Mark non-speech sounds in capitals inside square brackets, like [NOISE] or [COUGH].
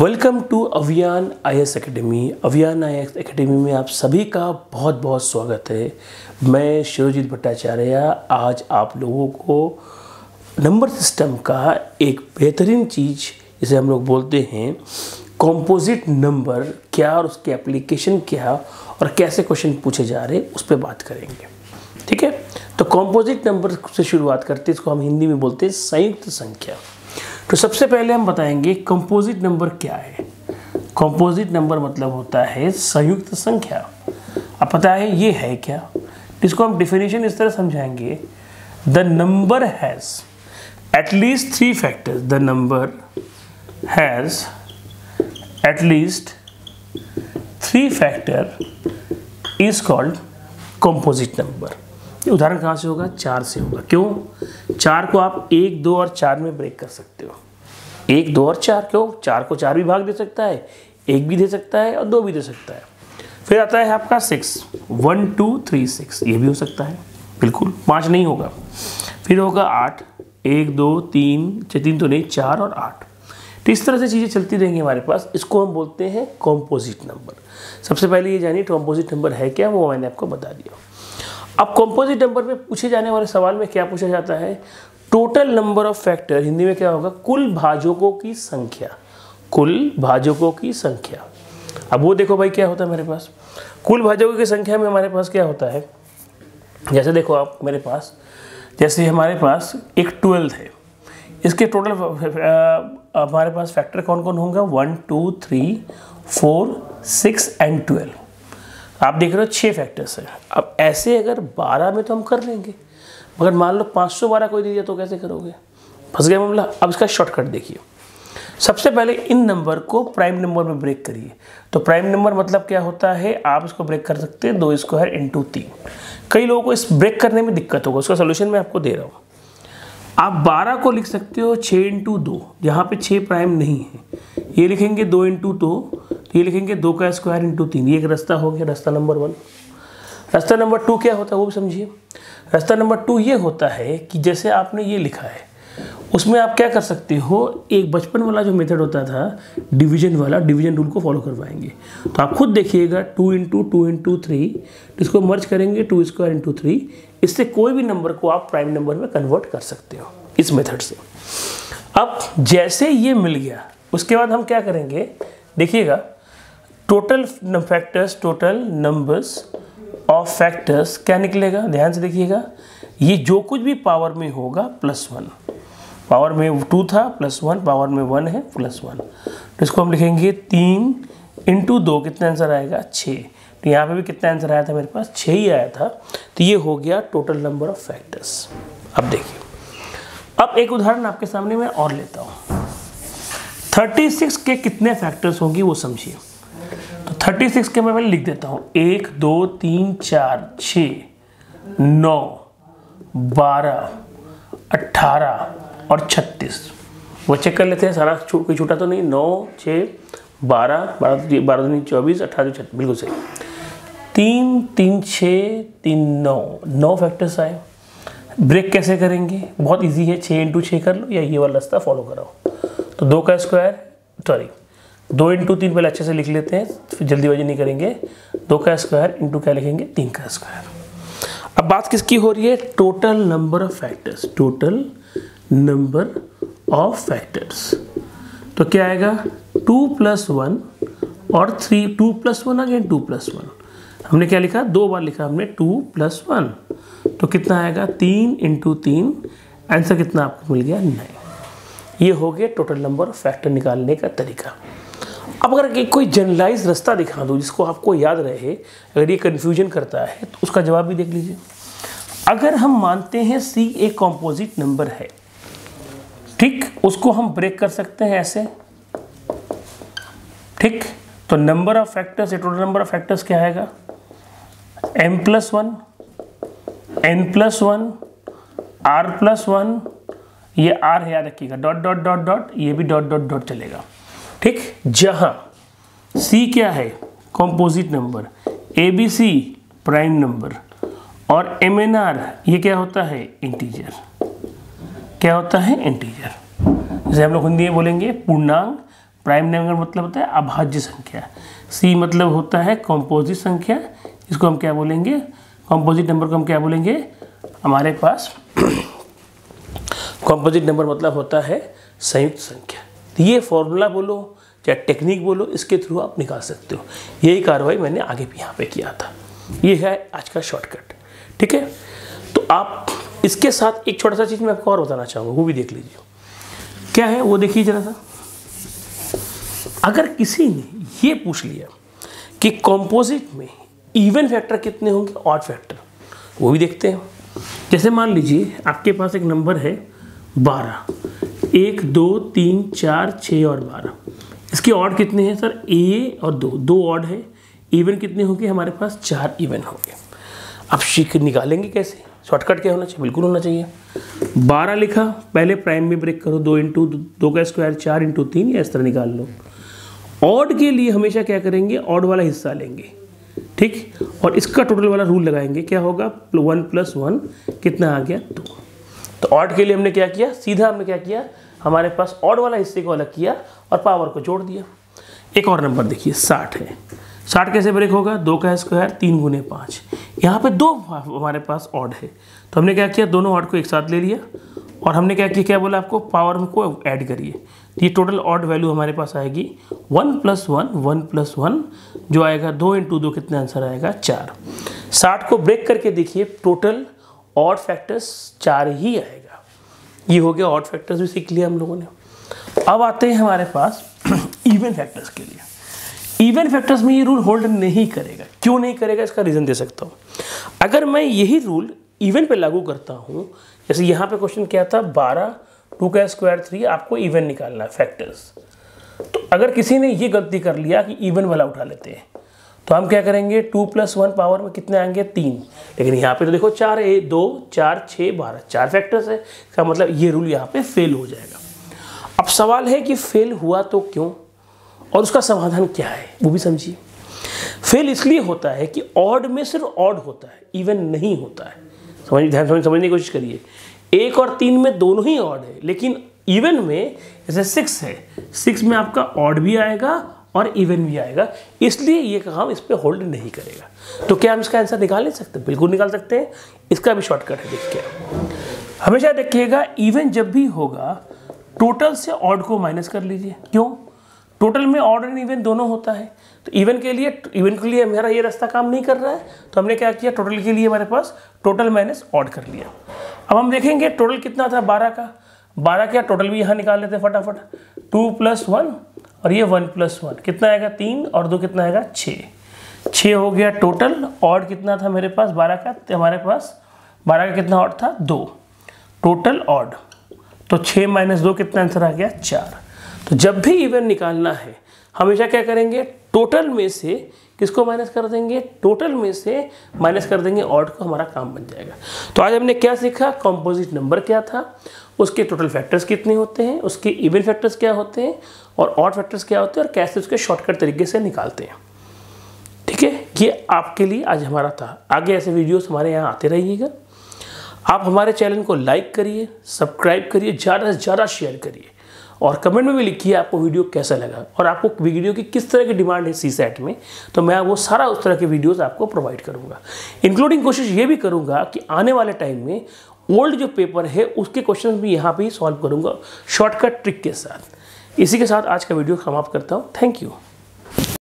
Welcome to अभियान आई S academy अभियान आई S academy में आप सभी का बहुत बहुत स्वागत है। मैं शिवजीत भट्टाचार्य, आज आप लोगों को नंबर सिस्टम का एक बेहतरीन चीज़ जिसे हम लोग बोलते हैं कॉम्पोजिट नंबर क्या और उसके एप्लीकेशन क्या और कैसे क्वेश्चन पूछे जा रहे उस पर बात करेंगे। ठीक है? तो कॉम्पोजिट नंबर से शुरुआत करते हैं, इसको हम हिंदी में बोलते हैं संयुक्त संख्या। तो सबसे पहले हम बताएँगे कंपोजिट नंबर क्या है। कंपोजिट नंबर मतलब होता है संयुक्त संख्या। अब पता है ये है क्या? इसको हम डिफिनेशन इस तरह समझाएँगे। The number has at least three factors the number has at least three factor is called composite number ये उदाहरण कहाँ से होगा? चार से होगा। क्यों? चार को आप एक, दो और चार में ब्रेक कर सकते हो। एक, दो और चार, क्यों? चार को चार भी भाग दे सकता है, एक भी दे सकता है और दो भी दे सकता है। फिर आता है आपका six one two three six ये भी हो सकता है। बिल्कुल, पाँच नहीं होगा। फिर होगा आठ। एक, दो, तीन तीन तो नहीं, चार और आठ। तो इस तरह से चीज़ें चलती रहेंगी हमारे पास। इसको हम बोलते हैं कॉम्पोजिट नंबर सबसे पहले ये जानिए कॉम्पोजिट नंबर है क्या? वो मैंने आपको बता दिया। अब कॉम्पोजिट नंबर में पूछे जाने वाले सवाल में क्या पूछा जाता है? Total number of factor Hindi में क्या होगा? कुल भाजकों की संख्या। कुल भाजकों की संख्या। अब वो देखो भाई क्या होता है मेरे पास। कुल भाजकों की संख्या में हमारे पास क्या होता है? जैसे देखो आप, मेरे पास, जैसे हमारे पास एक ट्वेल्थ है। इसके टोटल हमारे पास फैक्टर कौन कौन होंगे? One two three four six and twelve आप देख रहे हो छः फैक्टर्स हैं। अब ऐसे अगर बारह में तो हम कर लेंगे। मगर मान लो पाँच सौ बारह कोई दे दिया तो कैसे करोगे? फंस गया मामला। अब इसका शॉर्टकट देखिए। सबसे पहले इन नंबर को प्राइम नंबर में ब्रेक करिए। तो प्राइम नंबर मतलब क्या होता है? आप इसको ब्रेक कर सकते हैं। दो स्क्वायर इंटू तीन। कई लोगों को इस ब्रेक करने में दिक्कत होगा। उसका सोल्यूशन मैं आपको दे रहा हूँ। आप 12 को लिख सकते हो 6 इंटू दो। यहाँ पे 6 प्राइम नहीं है। ये लिखेंगे दो इंटू दो। ये लिखेंगे दो का स्क्वायर इंटू तीन। ये एक रास्ता हो गया, रास्ता नंबर वन। रास्ता नंबर टू क्या होता है, वो भी समझिए। रास्ता नंबर टू ये होता है कि जैसे आपने ये लिखा है, उसमें आप क्या कर सकते हो, एक बचपन वाला जो मेथड होता था डिवीज़न वाला डिवीज़न रूल को फॉलो करवाएँगे। तो आप खुद देखिएगा two into two into three इसको मर्ज करेंगे टू स्क्वायर इंटू थ्री इससे कोई भी नंबर को आप प्राइम नंबर में कन्वर्ट कर सकते हो, इस मेथड से। अब जैसे ये मिल गया, उसके बाद हम क्या करेंगे, देखिएगा total factors total numbers of factors क्या निकलेगा? ध्यान से देखिएगा। ये जो कुछ भी पावर में होगा प्लस वन पावर में टू था प्लस वन पावर में वन है प्लस वन तो इसको हम लिखेंगे तीन इंटू दो। कितना आंसर आएगा? छः तो यहाँ पे भी कितना आंसर आया था मेरे पास? छः ही आया था। तो ये हो गया टोटल नंबर ऑफ़ फैक्टर्स अब देखिए। अब एक उदाहरण आपके सामने मैं और लेता हूँ। 36 के कितने फैक्टर्स होंगे वो समझिए। तो 36 के मैं लिख देता हूँ। एक, दो, तीन, चार छ नौ, बारह अट्ठारह और छत्तीस। वो चेक कर लेते हैं, सारा कोई छोटा तो नहीं। नौ छः बारह बारह बारह दिन चौबीस अट्ठारह छत्तीस, बिल्कुल सही। तीन तीन छः तीन, नौ। नौ फैक्टर्स आए। ब्रेक कैसे करेंगे? बहुत इजी है। छः इंटू छः कर लो या ये वाला रास्ता फॉलो कराओ। तो दो का स्क्वायर सॉरी दो इंटू तीन पहले अच्छे से लिख लेते हैं, फिर जल्दीबाजी नहीं करेंगे। दो का स्क्वायर इंटू क्या लिखेंगे? तीन का स्क्वायर अब बात किसकी हो रही है? Total number of factors total number of factors तो क्या आएगा? टू प्लस वन और three two plus one again two plus one हमने क्या लिखा? दो बार लिखा हमने टू प्लस वन तो कितना आएगा? तीन इंटू तीन। आंसर कितना आपको मिल गया? नाइन ये हो गया टोटल नंबर ऑफ़ फैक्टर निकालने का तरीका। अब अगर कोई जनरलाइज रास्ता दिखा दो, जिसको आपको याद रहे, अगर ये कन्फ्यूज़न करता है तो उसका जवाब भी देख लीजिए। अगर हम मानते हैं सी एक कॉम्पोजिट नंबर है, ठीक, उसको हम ब्रेक कर सकते हैं ऐसे। ठीक तो number of factors total number of factors क्या आएगा? M plus one N plus one R plus one ये आर है, याद रखिएगा। डॉट डॉट डॉट डॉट ये भी डॉट डॉट डॉट चलेगा। ठीक? जहाँ सी क्या है? Composite number A B C prime number और एम एन आर ये क्या होता है? इंटीजर क्या होता है? इंटीजर जैसे हम लोग हिंदी में बोलेंगे पूर्णांक प्राइम नंबर मतलब होता है अभाज्य संख्या। सी मतलब होता है कॉम्पोजिट संख्या, इसको हम क्या बोलेंगे? कॉम्पोजिट नंबर को हम क्या बोलेंगे? हमारे पास [CLEARS THROAT] कॉम्पोजिट नंबर मतलब होता है संयुक्त संख्या। तो ये फॉर्मूला बोलो, चाहे टेक्निक बोलो, इसके थ्रू आप निकाल सकते हो। यही कार्रवाई मैंने आगे भी यहाँ पे किया था। ये है आज का शॉर्टकट ठीक है? तो आप इसके साथ एक छोटा सा चीज़ मैं आपको और बताना चाहूँगा, वो भी देख लीजिए। क्या है? वो देखिए जरा सा। अगर किसी ने ये पूछ लिया कि कॉम्पोजिट में इवन फैक्टर कितने होंगे ऑड फैक्टर वो भी देखते हैं। जैसे मान लीजिए आपके पास एक नंबर है बारह। एक, दो, तीन, चार छः और बारह। इसके ऑड कितने हैं सर ए और दो। दो ऑड है। इवन कितने होंगे? हमारे पास चार इवन होंगे। अब शिक निकालेंगे कैसे? शॉर्टकट क्या होना चाहिए? बिल्कुल होना चाहिए। बारह लिखा। पहले प्राइम में ब्रेक करो। दो इंटू दो का स्क्वायर चार इंटू तीन, या इस तरह निकाल लो। ऑड के लिए हमेशा क्या करेंगे? ऑड वाला हिस्सा लेंगे। ठीक? और इसका टोटल वाला रूल लगाएँगे। क्या होगा? वन प्लस वन कितना आ गया? दो। तो ऑड के लिए हमने क्या किया? सीधा हमने क्या किया? हमारे पास ऑड वाला हिस्से को अलग किया और पावर को जोड़ दिया। एक और नंबर देखिए, साठ है। साठ कैसे ब्रेक होगा? दो का स्क्वायर तीन गुने पाँच। यहाँ पे दो हमारे पास ऑड है। तो हमने क्या किया? दोनों ऑड को एक साथ ले लिया और हमने क्या किया? क्या बोला आपको? पावर को ऐड करिए। तो ये टोटल ऑड वैल्यू हमारे पास आएगी। One plus one one plus one जो आएगा दो इंटू दो कितना आंसर आएगा? चार। साठ को ब्रेक करके देखिए टोटल ऑड फैक्टर्स चार ही आएगा। ये हो गया ऑड फैक्टर्स भी सीख लिया हम लोगों ने। अब आते हैं हमारे पास [CLEARS THROAT] इवन फैक्टर्स के लिए। इवन फैक्टर्स में ये रूल होल्ड नहीं करेगा। क्यों नहीं करेगा? इसका रीज़न दे सकता हूँ। अगर मैं यही रूल इवन पे लागू करता हूँ, जैसे यहाँ पे क्वेश्चन क्या था? बारह टू का स्क्वायर थ्री आपको इवन निकालना है फैक्टर्स तो अगर किसी ने ये गलती कर लिया कि इवन वाला उठा लेते हैं तो हम क्या करेंगे? टू प्लस वन पावर में कितने आएँगे? तीन। लेकिन यहाँ पे तो देखो चार ए दो, चार छः बारह, चार फैक्टर्स है। इसका मतलब ये रूल यहाँ पे फेल हो जाएगा। अब सवाल है कि फेल हुआ तो क्यों? और उसका समाधान क्या है? वो भी समझिए। फेल इसलिए होता है कि ऑड में सिर्फ़ ऑड होता है इवन नहीं होता है। समझ, ध्यान समझ, समझने की कोशिश करिए। एक और तीन में दोनों ही ऑड है, लेकिन इवन में जैसे सिक्स है सिक्स में आपका ऑड भी आएगा और इवन भी आएगा। इसलिए ये काम इस पर होल्ड नहीं करेगा। तो क्या हम इसका आंसर निकाल नहीं सकते? बिल्कुल निकाल सकते हैं। इसका भी शॉर्टकट है देखिए हमेशा देखिएगा इवन जब भी होगा टोटल से ऑड को माइनस कर लीजिए। क्यों? टोटल में ऑड एंड इवन दोनों होता है। तो इवन के लिए इवन के लिए मेरा ये रास्ता काम नहीं कर रहा है। तो हमने क्या किया? टोटल के लिए हमारे पास टोटल माइनस ऑड कर लिया। अब हम देखेंगे टोटल कितना था? बारह का। बारह क्या? टोटल भी यहाँ निकाल लेते हैं फटाफट। टू प्लस वन और ये वन प्लस वन। कितना आएगा? तीन और दो कितना आएगा? छः छः हो गया टोटल ऑड कितना था मेरे पास? बारह का? तो हमारे पास बारह का कितना ऑड था? दो। टोटल ऑड तो छः माइनस दो कितना आंसर आ गया? चार। तो जब भी इवन निकालना है, हमेशा क्या करेंगे? टोटल में से किसको माइनस कर देंगे? टोटल में से माइनस कर देंगे। ऑड को हमारा काम बन जाएगा। तो आज हमने क्या सीखा? कॉम्पोजिट नंबर क्या था? उसके टोटल फैक्टर्स कितने होते हैं, उसके इवन फैक्टर्स क्या होते हैं, और ऑड फैक्टर्स क्या होते हैं, और कैसे उसके शॉर्टकट तरीके से निकालते हैं। ठीक है? ये आपके लिए आज हमारा था। आगे ऐसे वीडियोस हमारे यहाँ आते रहिएगा। आप हमारे चैनल को लाइक करिए सब्सक्राइब करिए, ज़्यादा से ज़्यादा शेयर करिए। और कमेंट में भी लिखिए आपको वीडियो कैसा लगा, और आपको वीडियो की किस तरह की डिमांड है सी सेट में तो मैं वो सारा उस तरह के वीडियोस आपको प्रोवाइड करूँगा। इंक्लूडिंग कोशिश ये भी करूँगा कि आने वाले टाइम में ओल्ड जो पेपर है, उसके क्वेश्चन भी यहाँ पे ही सॉल्व करूँगा। शॉर्टकट ट्रिक के साथ। इसी के साथ आज का वीडियो समाप्त करता हूँ। Thank you